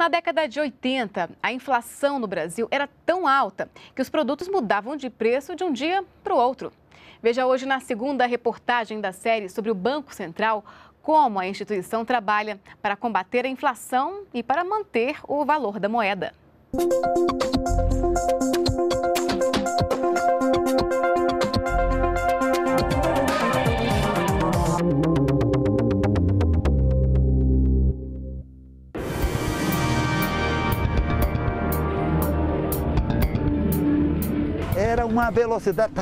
Na década de 80, a inflação no Brasil era tão alta que os produtos mudavam de preço de um dia para o outro. Veja hoje na segunda reportagem da série sobre o Banco Central como a instituição trabalha para combater a inflação e para manter o valor da moeda. Era uma velocidade.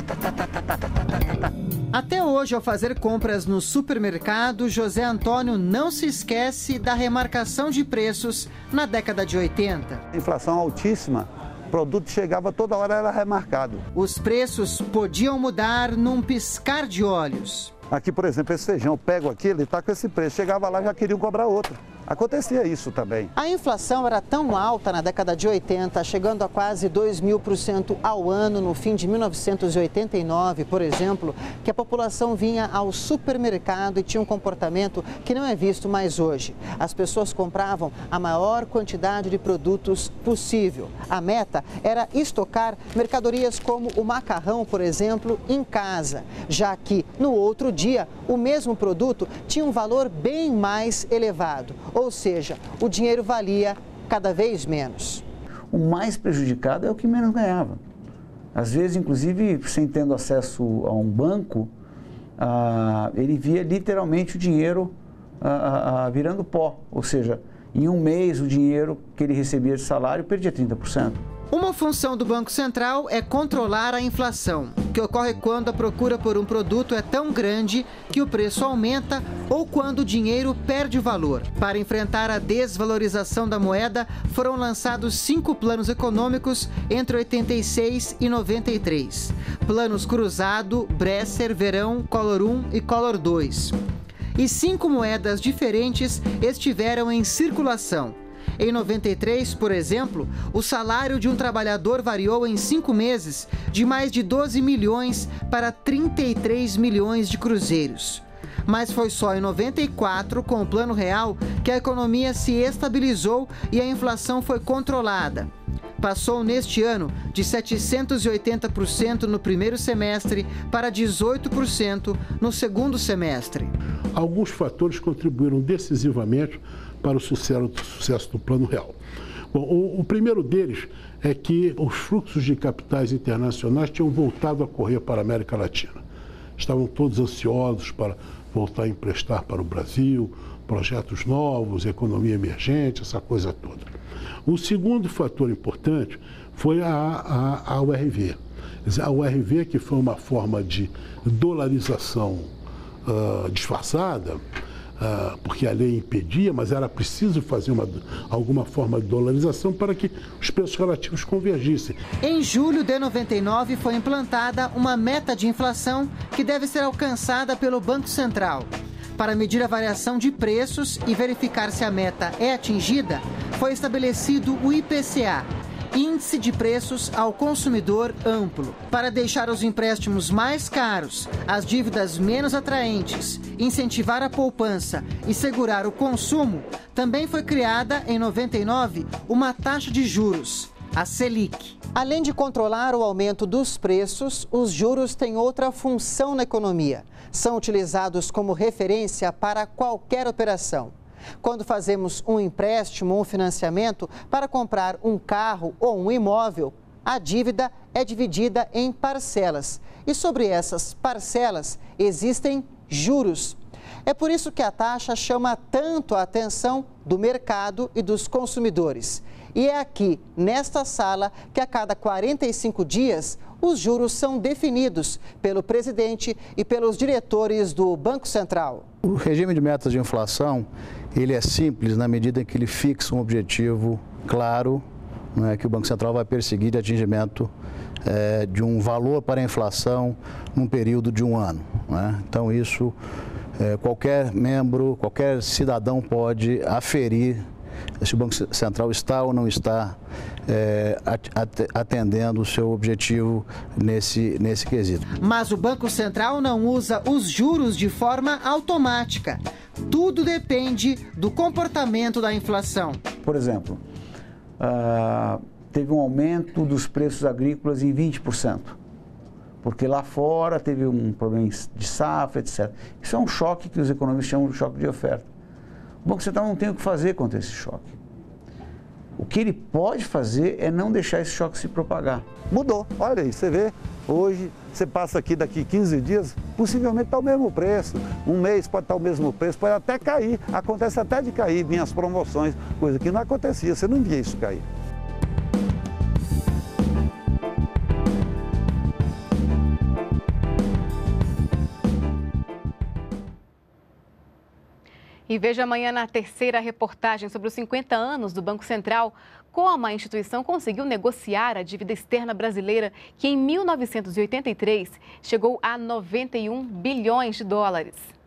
Até hoje, ao fazer compras no supermercado, José Antônio não se esquece da remarcação de preços na década de 80. Inflação altíssima. O produto chegava toda hora era remarcado. Os preços podiam mudar num piscar de olhos. Aqui, por exemplo, esse feijão, eu pego aqui, ele está com esse preço. Chegava lá já queriam cobrar outro. Acontecia isso também. A inflação era tão alta na década de 80, chegando a quase 2 mil por cento ao ano no fim de 1989, por exemplo, que a população vinha ao supermercado e tinha um comportamento que não é visto mais hoje. As pessoas compravam a maior quantidade de produtos possível. A meta era estocar mercadorias como o macarrão, por exemplo, em casa, já que no outro dia o mesmo produto tinha um valor bem mais elevado ou seja, o dinheiro valia cada vez menos. O mais prejudicado é o que menos ganhava. Às vezes, inclusive, sem tendo acesso a um banco, ah, ele via literalmente o dinheiro ah, ah, virando pó, ou seja, em um mês o dinheiro que ele recebia de salário perdia 30%. Uma função do Banco Central é controlar a inflação, que ocorre quando a procura por um produto é tão grande que o preço aumenta ou quando o dinheiro perde valor. Para enfrentar a desvalorização da moeda, foram lançados cinco planos econômicos entre 86 e 93. Planos Cruzado, Bresser, Verão, Color 1 e Color 2. E cinco moedas diferentes estiveram em circulação em 93, por exemplo, o salário de um trabalhador variou em cinco meses de mais de 12 milhões para 33 milhões de cruzeiros. Mas foi só em 94, com o Plano Real, que a economia se estabilizou e a inflação foi controlada. Passou neste ano de 780% no primeiro semestre para 18% no segundo semestre. Alguns fatores contribuíram decisivamente para o sucesso, sucesso do Plano Real. Bom, o, o, primeiro deles é que os fluxos de capitais internacionais tinham voltado a correr para a América Latina. Estavam todos ansiosos para voltar a emprestar para o Brasil, projetos novos, economia emergente, essa coisa toda. O segundo fator importante foi a, a, a URV. A URV, que foi uma forma de dolarização uh, disfarçada, porque a lei impedia, mas era preciso fazer uma, alguma forma de dolarização para que os preços relativos convergissem. Em julho de 99 foi implantada uma meta de inflação que deve ser alcançada pelo Banco Central. Para medir a variação de preços e verificar se a meta é atingida, foi estabelecido o IPCA, Índice de Preços ao Consumidor Amplo, para deixar os empréstimos mais caros, as dívidas menos atraentes, incentivar a poupança e segurar o consumo, também foi criada em 99 uma taxa de juros, a Selic. Além de controlar o aumento dos preços, os juros têm outra função na economia. São utilizados como referência para qualquer operação. Quando fazemos um empréstimo ou um financiamento para comprar um carro ou um imóvel, a dívida é dividida em parcelas. E sobre essas parcelas existem juros. É por isso que a taxa chama tanto a atenção do mercado e dos consumidores. E é aqui, nesta sala, que a cada 45 dias os juros são definidos pelo presidente e pelos diretores do Banco Central. O regime de metas de inflação ele é simples na medida em que ele fixa um objetivo claro né, que o Banco Central vai perseguir de atingimento é, de um valor para a inflação num período de um ano. Né? Então isso é, qualquer membro, qualquer cidadão pode aferir se o Banco Central está ou não está é, atendendo o seu objetivo nesse, nesse quesito. Mas o Banco Central não usa os juros de forma automática. Tudo depende do comportamento da inflação. por exemplo, uh, teve um aumento dos preços agrícolas em 20%, porque lá fora teve um problema de safra, etc. Isso é um choque que os economistas chamam de choque de oferta. O Banco Central não tem o que fazer contra esse choque. O que ele pode fazer é não deixar esse choque se propagar. Mudou, olha aí, você vê, hoje você passa aqui daqui 15 dias, possivelmente está o mesmo preço. Um mês pode estar tá o mesmo preço, pode até cair. Acontece até de cair minhas promoções, coisa que não acontecia, você não via isso cair. E veja amanhã na terceira reportagem sobre os 50 anos do Banco Central, como a instituição conseguiu negociar a dívida externa brasileira, que em 1983 chegou a 91 bilhões de dólares.